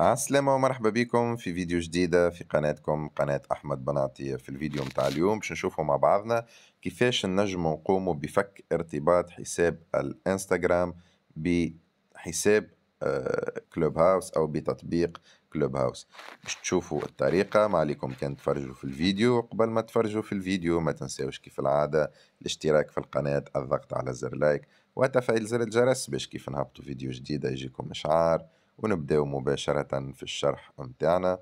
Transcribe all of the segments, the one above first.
عالسلامة ومرحبا بكم في فيديو جديدة في قناتكم قناة أحمد بناطي في الفيديو متاع اليوم باش نشوفوا مع بعضنا كيفاش نجموا نقوموا بفك ارتباط حساب الإنستغرام بحساب كلوب هاوس أو بتطبيق كلوب هاوس باش تشوفوا الطريقة ما عليكم كان تفرجوا في الفيديو. قبل ما تفرجوا في الفيديو ما تنساوش كيف العادة الاشتراك في القناة الضغط على زر like وتفعيل زر الجرس باش كيف نهبطوا فيديو جديدة يجيكم إشعار ونبدأ مباشرة في الشرح متاعنا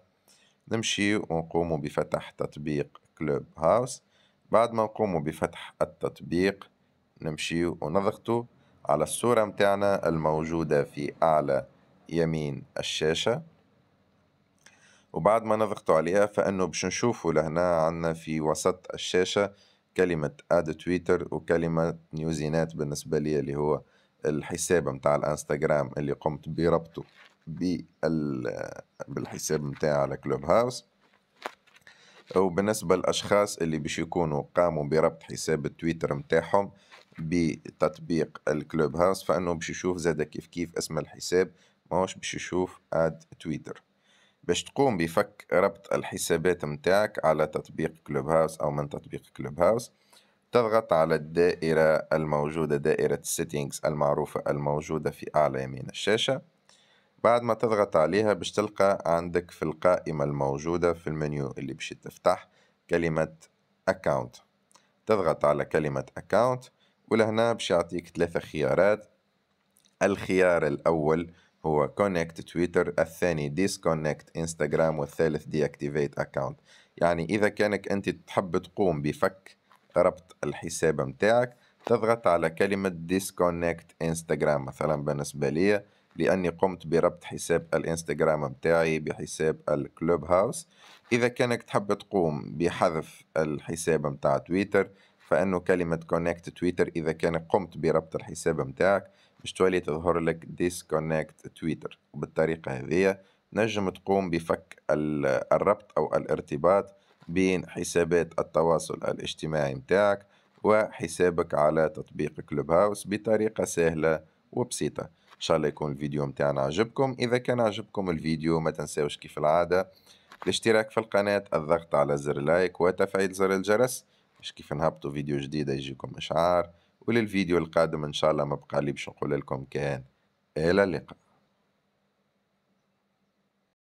نمشي ونقوم بفتح تطبيق كلوب هاوس بعد ما نقوم بفتح التطبيق نمشي ونضغط على الصورة متاعنا الموجودة في أعلى يمين الشاشة. وبعد ما نضغط عليها فإنه باش نشوفوا لهنا عنا في وسط الشاشة كلمة آد تويتر وكلمة نيوزينات بالنسبة لي اللي هو الحساب متاع الانستغرام اللي قمت بربطه بالحساب متاعي على كلوب هاوس. وبالنسبة للأشخاص اللي باش يكونوا قاموا بربط حساب التويتر متاعهم بتطبيق الكلوب هاوس فإنه باش يشوف زادا كيف كيف اسم الحساب ماهوش باش يشوف add Twitter. باش تقوم بفك ربط الحسابات متاعك على تطبيق كلوب هاوس أو من تطبيق كلوب هاوس تضغط على الدائرة الموجودة دائرة ال settings المعروفة الموجودة في أعلى يمين الشاشة. بعد ما تضغط عليها باش تلقى عندك في القائمة الموجودة في المنيو اللي باش تفتح كلمة account تضغط على كلمة account ولهنا باش يعطيك ثلاثة خيارات. الخيار الأول هو connect تويتر الثاني disconnect انستغرام والثالث deactivate account. يعني إذا كانك أنت تحب تقوم بفك ربط الحساب متاعك تضغط على كلمة disconnect انستغرام مثلا بالنسبة لي لأني قمت بربط حساب الإنستغرام متاعي بحساب الكلوب هاوس إذا كانك تحب تقوم بحذف الحساب متاع تويتر فإنه كلمة connect Twitter إذا كانك قمت بربط الحساب متاعك باش تولي تظهر لك disconnect Twitter. وبالطريقة هذه نجم تقوم بفك الربط أو الارتباط بين حسابات التواصل الاجتماعي متاعك وحسابك على تطبيق كلوب هاوس بطريقة سهلة وبسيطة. إن شاء الله يكون الفيديو متاعنا عجبكم. إذا كان عجبكم الفيديو ما تنساوش كيف العادة الاشتراك في القناة الضغط على زر لايك وتفعيل زر الجرس باش كيف نهبطوا فيديو جديد يجيكم إشعار وللفيديو القادم إن شاء الله ما بقى لي باش نقول لكم كان إلى اللقاء.